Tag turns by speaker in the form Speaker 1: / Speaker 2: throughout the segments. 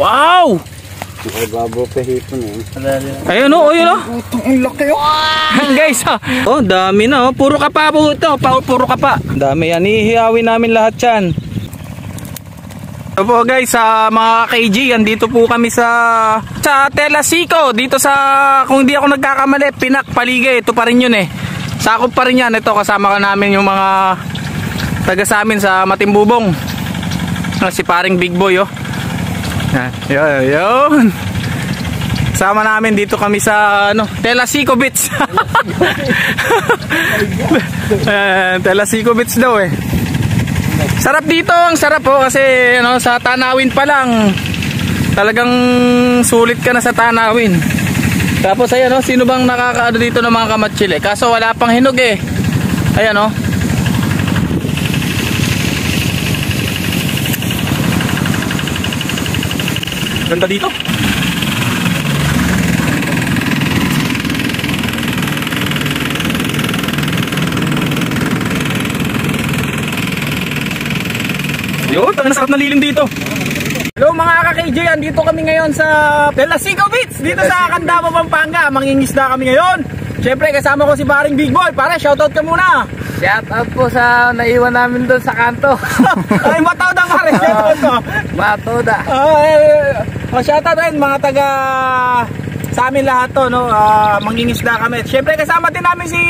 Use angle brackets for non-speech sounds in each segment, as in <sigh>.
Speaker 1: Wow!
Speaker 2: Ay, babo pa hipon eh.
Speaker 1: Ayun oh, ayun oh.
Speaker 2: Ang laki oh. <laughs>
Speaker 1: Guys, oh. oh, dami na oh. Puro kapa po ito. Pa, puro kapa. Dami yan. Ihihawin namin lahat yan. Po guys, sa mga KG, andito po kami sa sa Telasico. Dito sa, kung di ako nagkakamali, Pinak, Paligay. Ito pa rin yun eh. Sakop pa rin yan. Ito, kasama ka namin yung mga taga sa amin sa Matimbubong. Ah, Si paring Big Boy oh. <laughs> Yun, yun. Sama namin dito kami sa ano, Telasico Beach. <laughs> Telasico Beach daw eh. Sarap dito, ang sarap po kasi ano, sa Tanawin pa lang. Talagang sulit ka na sa Tanawin. Tapos ayan oh, sino bang nakakaano dito ng mga kamatsile? Kaso wala pang hinog eh. Ayan oh. Ganda dito. Yun, ang sarap na lilim dito. Hello mga ka-KJ, andito kami ngayon sa Telasico Beach, dito sa Candamo, Pampanga. Mangingisda kami ngayon. Siyempre kasama ko si paring Big Boy. Pare, shoutout ka muna.
Speaker 3: Shout out po sa naiwan namin doon sa kanto. <laughs>
Speaker 1: Ay, mataw na pare, shoutout ko.
Speaker 3: Matoda.
Speaker 1: Ay, oh, shoutout rin mga taga sa amin lahat to, no? Ah, mangingisda kami. Siyempre kasama din namin si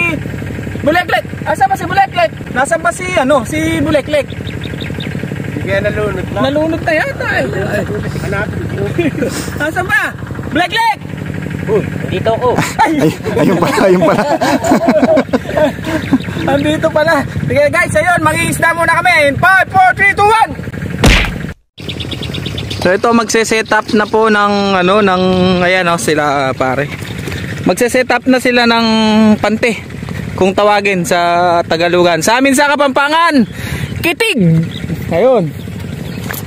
Speaker 1: Buleklek. Asa ba si Buleklek? Nasaan ba si ano, si Buleklek?
Speaker 2: Kaya nalunod na.
Speaker 1: Nalunod na yata eh.
Speaker 2: Hanapin ko. <laughs>
Speaker 1: Nasaan ba? Buleklek!
Speaker 3: Dito ko.
Speaker 1: Ay,
Speaker 2: Ay, ayun pala, ayun pala. <laughs>
Speaker 1: andito pala. Sige guys, ayun, mangingisda muna kami. In 5, 4, 3, 2, 1! So ito magse-set up na po ng ano ng ayan oh sila pare. Magse-set up na sila ng pante kung tawagin sa Tagalugan. Sa amin sa Kapampangan, kitig. Ayun.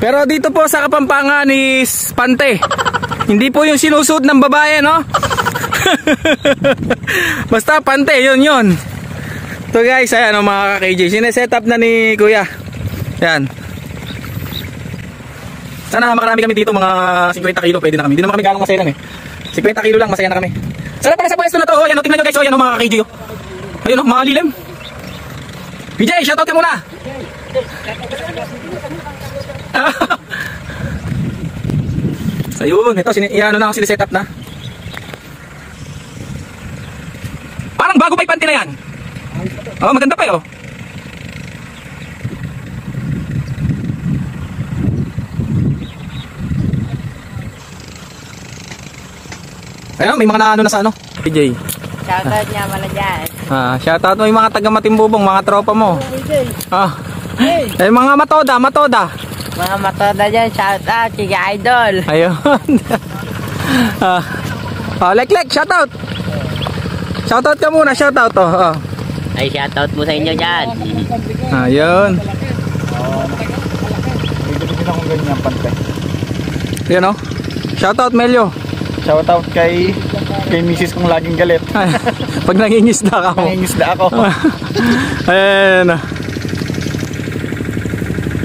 Speaker 1: Pero dito po sa Kapampangan is pante. Hindi po yung sinusuot ng babae, no? <laughs> Basta pante, yun yun. So guys, ayan o mga ka-KJ. Sineset up na ni Kuya. Yan. Sana makarami kami dito, mga 50 kilo pwede na kami. Hindi naman kami ganong masaya eh. 50 kilo lang, masaya na kami. Sarap pala sa pwesto na to. Oh, yan, oh, tingnan nyo guys. Oh, yan, oh, mga ka-KJ. Oh. Ayun, oh, mga lilim. PJ, shoutout ka muna. <laughs> so yun, ito, yan, ano na, sila set up na. Parang bago pa yung panty na yan. Oh, maganda pa yun. Oh. Ayun, may mga naano na sa ano. PJ.
Speaker 3: Shoutout niya mala dyan.
Speaker 1: Ah, shoutout mo yung mga taga Matimbubong, mga tropa mo. Ah. Eh, mga matoda, matoda.
Speaker 3: Mga matoda dyan, shoutout. Sige idol.
Speaker 1: Ayun. <laughs> ah. Oh, lek lek, shoutout. Shoutout ka muna, shoutout oh. oh.
Speaker 3: Ay, shoutout mo sa inyo dyan.
Speaker 1: Ayun.
Speaker 2: Dito din akong ganyan pante.
Speaker 1: Yun oh. Shoutout Melio.
Speaker 2: Shoutout kay kay misis kong laging galit.
Speaker 1: Pag nangingisda ka mo.
Speaker 2: Nangingisda ako. <laughs>
Speaker 1: Ayan. oh.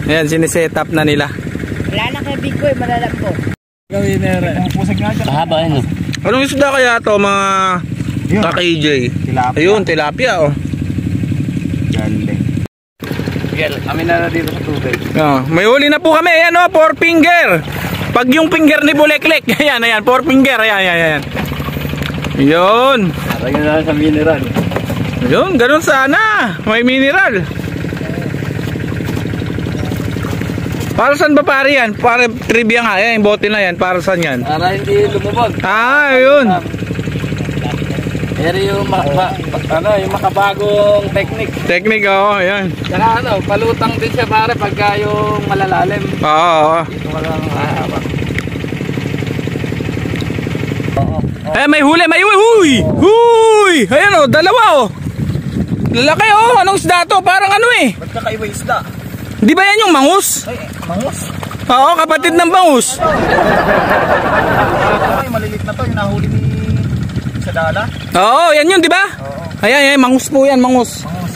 Speaker 1: Ayan, siniset up na nila.
Speaker 3: Wala na kay Big Boy, malalam ko.
Speaker 2: Gawin na rin.
Speaker 3: Mahaba yun.
Speaker 1: Anong isda kaya to mga
Speaker 2: Yun. Tilapia.
Speaker 1: Ayun, tilapia oh.
Speaker 2: Galing. Miguel, kami na na dito sa tubig.
Speaker 1: Oh, may huli na po kami. Ayan oh, four finger. Pag yung finger ni Buleklek. <laughs> Ayan, ayan, four finger. Ayan, ayan, ayan. Yun.
Speaker 2: Parang na sa mineral.
Speaker 1: Yun, ganun sana. May mineral. Para saan ba pare yan? Para trivia nga. Ayan, yung bote na yan. Para saan yan?
Speaker 3: Para hindi lumubog.
Speaker 1: Ah, yun.
Speaker 3: Pero yung, ma ma ano, yung makabagong technique.
Speaker 1: Technique, oo. ayan.
Speaker 3: Saka ano, palutang din siya pare pagka yung malalalim.
Speaker 1: Oo, oo.
Speaker 3: Lang mahaba.
Speaker 1: Eh, may huli, may huli. Huy! Huy! Ayan oh, dalawa oh. Lalaki oh. Anong isda to? Parang ano eh.
Speaker 2: Ba't kakaiba isda?
Speaker 1: Di ba yan yung mangus?
Speaker 2: Ay, mangus.
Speaker 1: Oo, kapatid ng bangus.
Speaker 2: Ay, malilit na to. Yung nahuli ni sa dala.
Speaker 1: Oo, yan yun, di ba?
Speaker 2: Oo.
Speaker 1: Ayan, ayan, mangus po yan, mangus.
Speaker 2: Mangus.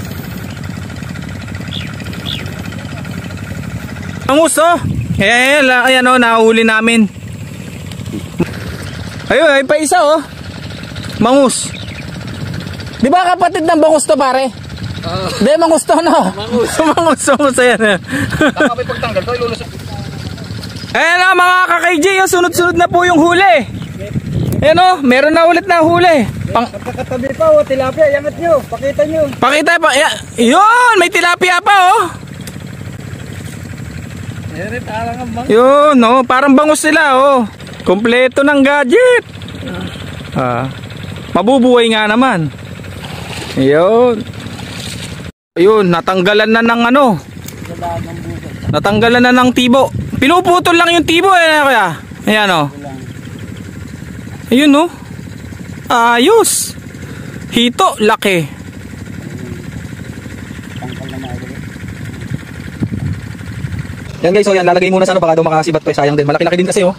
Speaker 1: Mangus, oh. Ayan, ayan, ayan oh, nahuli namin. Ayun, ay pa isa oh. Mangus. Di ba kapatid ng bangus to pare?
Speaker 3: Oo.
Speaker 1: Di, mangus to no?
Speaker 3: Mangus. <laughs>
Speaker 1: mangus, mangus yan.
Speaker 3: Tama may pagtanggal to, ilulusot.
Speaker 1: Ayan na mga ka-KJ, oh, sunod-sunod na po yung huli. Ayan o, meron na ulit na huli. Pang,
Speaker 2: Kakatabi pa, oh, tilapia, yangat nyo. Pakita nyo.
Speaker 1: pakita pa, ya, yun, may tilapia pa oh.
Speaker 3: Meron, parang ang bang.
Speaker 1: Yun, oh, parang bangus sila oh. Kompleto ng gadget. Ah, mabubuhay nga naman. Yun. Ayun, natanggalan na ng ano. Natanggalan na ng tibo. Pinuputol lang yung tibo eh kaya. Ayan oh. Ayun oh. Ayos. Hito, laki. Yan guys, so yan lalagay muna sa ano baka daw makasibat pa eh, sayang din. Malaki-laki din kasi oh.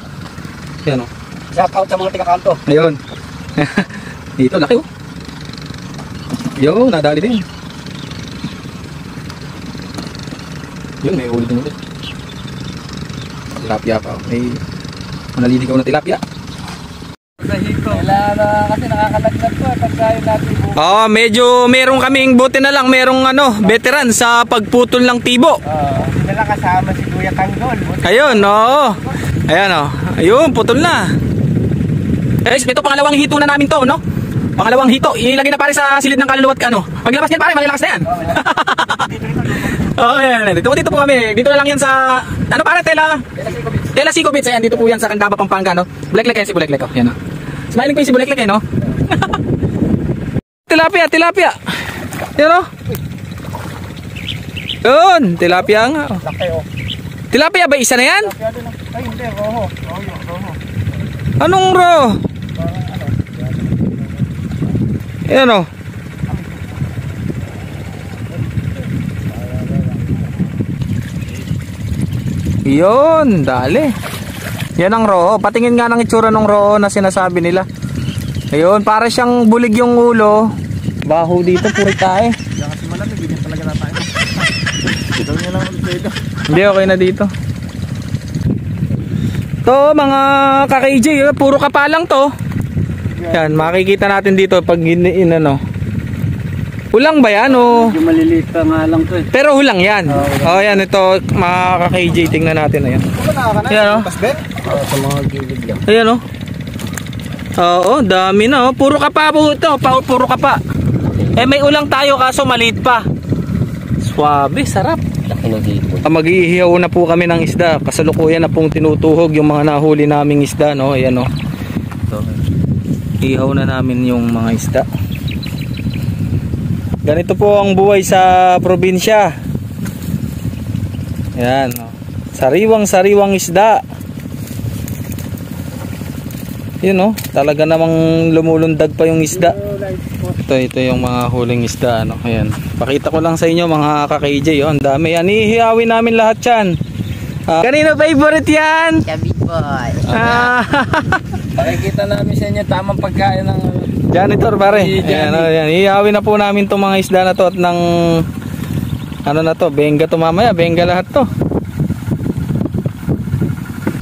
Speaker 1: Yan oh.
Speaker 2: Shout out sa mga tiga-kanto.
Speaker 1: Ayun. <laughs> Dito, laki oh. Yo, nadali din. Yun, may ulit din ulit. Tilapia pa. oh. May manaliligaw na tilapia.
Speaker 3: Na kasi nakakalagnat ko eh, pagka yung natin buko.
Speaker 1: Oh, medyo meron kaming buti na lang, merong ano, veteran sa pagputol ng tibo.
Speaker 2: Oo. Hindi na lang kasama si Kuya Tanggol.
Speaker 1: Ayun, oo. Ayan oh. Ayun, putol na. Guys, ito pangalawang hito na namin to, no? Pangalawang hito. Ilagay na pare sa silid ng kaluluwat ka, no? Paglabas niyan pare, malalakas na yan. Oh, <laughs> ayan, ayan. Dito, dito po kami. Dito na lang yan sa, ano pare, tela? Tela Sigobits. Ayan, dito po yan sa Candaba, Pampanga, no? Buleklek yan si Buleklek, oh. Yan, no? Smiling si Buleklek, eh, no? <laughs> tilapia, tilapia. Yan, no? Yun, tilapia nga. oh.
Speaker 2: Laki oh.
Speaker 1: Tilapia ba isa na yan?
Speaker 2: Ay, hindi. Roho. Roho. Roho.
Speaker 1: Anong ro? Yan o. Yun, dali. Yan ang roho. Patingin nga ng itsura ng roho na sinasabi nila. Ayun, para siyang bulig yung ulo. Baho dito, puri tae.
Speaker 2: Diyan kasi malamig. Ganyan talaga na tayo. Niya lang ulit dito.
Speaker 1: Hindi, okay na dito. To, mga ka-KJ, eh, puro kapalang to. Yan, makikita natin dito pag in, in ano. Ulang ba yan o?
Speaker 2: Medyo maliliit pa nga lang to eh.
Speaker 1: Pero hulang yan. Oh, yan, ito, mga ka-KJ, tingnan natin. Ayan. Yan o.
Speaker 2: Oo, sa mga gilid lang.
Speaker 1: Ayan o. Oo, dami na oh. Puro kapa po ito. Pa, puro kapa. Eh, may ulang tayo kaso maliit pa. Swabe, sarap. Ah, Mag-iihaw na po kami ng isda. Kasalukuyan na pong tinutuhog yung mga nahuli naming isda, no? Ayan, no? Ihaw na namin yung mga isda. Ganito po ang buhay sa probinsya. Ayan, no? Sariwang-sariwang isda. Yun, no? Talaga namang lumulundag pa yung isda. Ito, ito yung mga huling isda, ano, ayan. Pakita ko lang sa inyo mga ka-KJ, oh, ang dami yan. Ihihawin namin lahat yan. Ah, kanino favorite yan?
Speaker 4: Chubby boy.
Speaker 1: Ah, <laughs>
Speaker 3: Pakikita namin sa inyo tamang pagkain ng
Speaker 1: janitor pare. Ayan, oh, ayan. Ihihawin na po namin itong mga isda na to at ng ano na to, benga to mamaya, benga lahat to.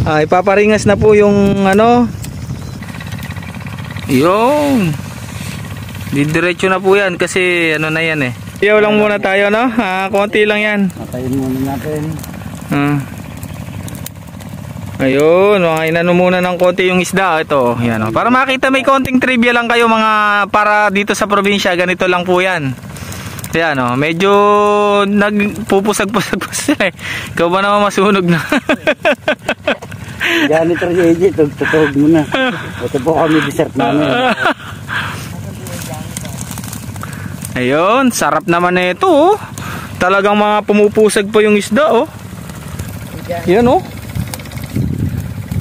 Speaker 1: Ah, ipaparingas na po yung ano. Yung Didiretso na po yan kasi ano na yan eh. Iyaw lang muna tayo no? Ah, konti lang yan.
Speaker 2: Patayin muna natin.
Speaker 1: Ah. Ayun, mga inano muna ng konti yung isda. Ito, yan oh. Para makita may konting trivia lang kayo mga para dito sa probinsya, ganito lang po yan. Yan oh, medyo nagpupusag-pusag po sila eh. Ikaw ba naman masunog na? <laughs>
Speaker 2: Janitor si AJ, tututog mo na. Ito po kami dessert namin.
Speaker 1: Ayun, sarap naman na ito oh. Talagang mga pumupusag pa yung isda oh. Yan oh.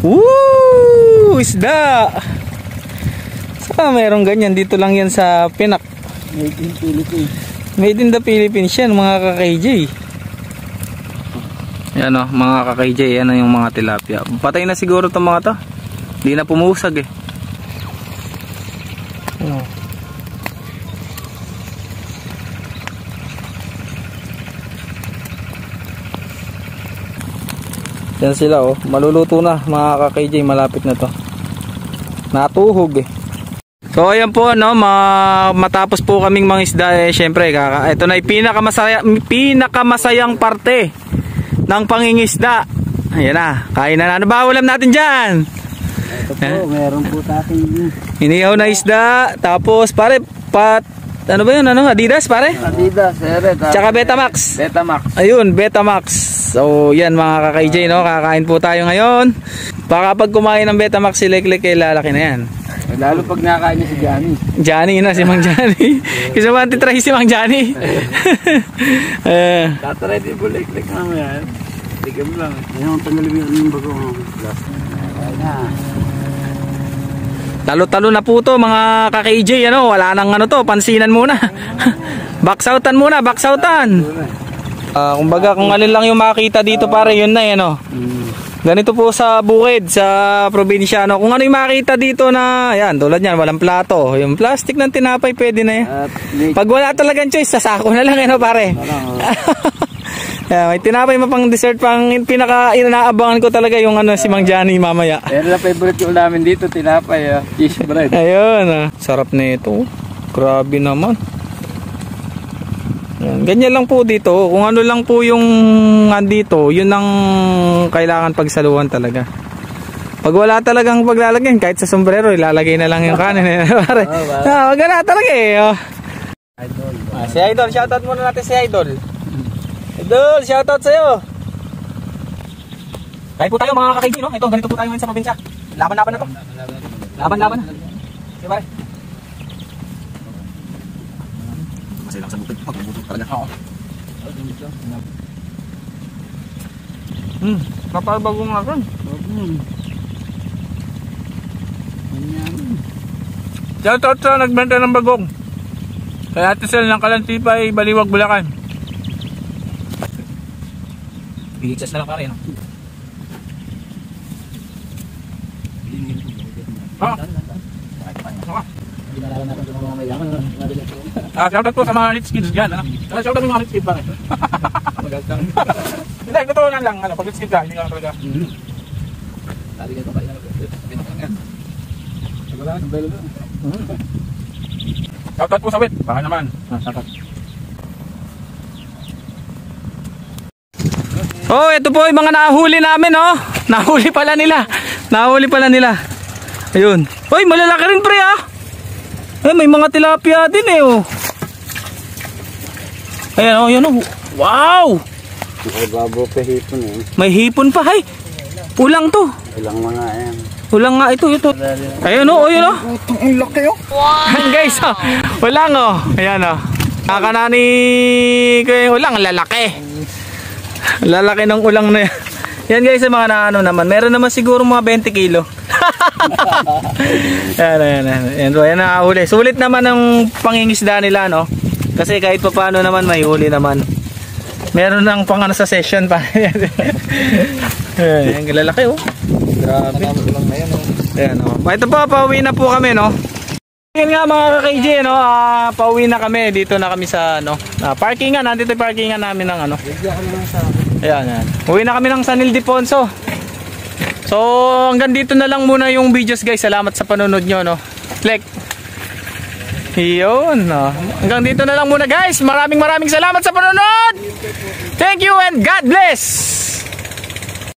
Speaker 1: Woo! Isda! Saka meron ganyan. Dito lang yan sa Pinak.
Speaker 2: Made in Philippines.
Speaker 1: Made in the Philippines yan, mga ka-KJ. Yan o, mga ka-KJ. Yan na yung mga tilapia. Patay na siguro itong mga to. Hindi na pumusag eh. Ano? Yan sila oh. Maluluto na mga ka-KJ. Malapit na to. Natuhog eh. So ayan po no, ma matapos po kaming mga isda eh syempre kaka ito na yung pinakamasaya pinakamasayang parte ng pangingisda. Ayan na, kain na na. Ano ba ulam natin diyan?
Speaker 2: Ito po, meron po sa akin.
Speaker 1: Inihaw na isda, tapos pare pat ano ba 'yun? Ano? Adidas pare?
Speaker 2: Adidas, Eret.
Speaker 1: Tsaka Betamax.
Speaker 2: Betamax.
Speaker 1: Ayun, Betamax. So, yan mga ka-KJ, no? Kakain po tayo ngayon. Baka pag kumain ng Betamax si Leklik, eh, lalaki na yan.
Speaker 2: Lalo pag nakain niya si Johnny.
Speaker 1: Johnny na, si Mang Johnny. <laughs> Kasi man titry si Mang Johnny. <laughs> eh,
Speaker 2: Tatry din po like-like naman yan. Tigam lang. Ngayon, tanggalin yung bago. Last na.
Speaker 1: talo-talo na po to mga ka-KJ, ano? Wala nang ano to, pansinan muna. <laughs> backsoutan muna, backsoutan. Ah, kumbaga kung alin lang yung makita dito pare, yun na, ano.
Speaker 2: Mm.
Speaker 1: Ganito po sa bukid, sa probinsya, no? Kung ano yung makita dito na, yan, tulad yan, walang plato. Yung plastic ng tinapay, pwede na yan. Pag wala talagang choice, sasako na lang, ano pare. Yeah, <laughs> may tinapay mo pang dessert, pang pinaka inaabangan ko talaga yung ano, si Mang Johnny mamaya.
Speaker 2: Pero na favorite ko namin dito, tinapay, ah. cheese bread.
Speaker 1: Ayun, ah. sarap na ito. Grabe naman. Yan. Ganyan lang po dito. Kung ano lang po yung andito, yun ang kailangan pagsaluhan talaga. Pag wala talagang paglalagyan, kahit sa sombrero, ilalagay na lang yung kanin. <laughs> <laughs> eh. Pare, ah, wag na talaga eh. Oh. Ah, si Idol, shoutout muna natin si Idol. Idol, shoutout sa'yo. Kahit po tayo mga kakaibigan, no? Ito, ganito po tayo ngayon sa probinsya. Laban-laban na to. Laban-laban na. Di ba? Kasi lang sa bukid. Magbubuto talaga. Oo. Hmm, kapalbagong nga rin.
Speaker 2: Hmm.
Speaker 3: Shoutout sa nagbenta ng bagong. Kaya Ate Sel ng Kalantipay, Baliwag, Bulacan.
Speaker 1: VHS na lang pare, no?
Speaker 3: Ah. Ah, shoutout po sa mga rich kids dyan. Ah. Ah, shoutout yung mga rich kids bakit? Hindi, totoo na lang. Ano, pag rich kids ka, hindi ka talaga. Shoutout po sa wit. Baka naman. Ah, shoutout.
Speaker 1: Oh, ito po yung mga nahuli namin, oh. Nahuli pala nila. Nahuli pala nila. Ayun. Hoy, malalaki rin pre, ah. Eh, may mga tilapia din eh, oh. Ayan, oh, yun, oh. Wow!
Speaker 2: Ay, babo pa hipon eh.
Speaker 1: May hipon pa, hay. Ulang to.
Speaker 2: Ilang mga yan.
Speaker 1: Ulang nga ito, ito. Ayun, oh, ayun, oh.
Speaker 2: Ang laki oh.
Speaker 1: Ayan, guys, oh. Ulang, oh. Ayan, oh. Kakanani ko yung ulang, lalaki. Lalaki ng ulang na yan. Yan guys, yung mga na ano naman. Meron naman siguro mga 20 kilo. yan, yan, yan. Yan, so, yan na huli. Sulit naman ang pangingisda nila, no? Kasi kahit pa paano naman, may huli naman. Meron ng pang ano sa session pa. Yan, yung lalaki, oh. Grabe.
Speaker 2: Oh.
Speaker 1: Ayan, oh. Ito po, pauwi na po kami, no? Yan nga mga ka-KJ, no? Ah, pauwi na kami. Dito na kami sa, ano, ah, parkingan. Nandito yung parkingan namin ng, ano. Ayan, ayan. Uwi na kami ng San Ildefonso. So, hanggang dito na lang muna yung videos, guys. Salamat sa panonood nyo, no? Click. Yun, no? Hanggang dito na lang muna, guys. Maraming maraming salamat sa panonood. Thank you and God bless!